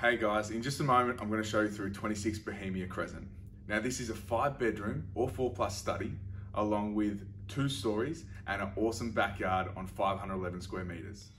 Hey guys, in just a moment, I'm going to show you through 26 Bohemia Crescent. Now, this is a five bedroom or four plus study, along with two stories and an awesome backyard on 511 square meters.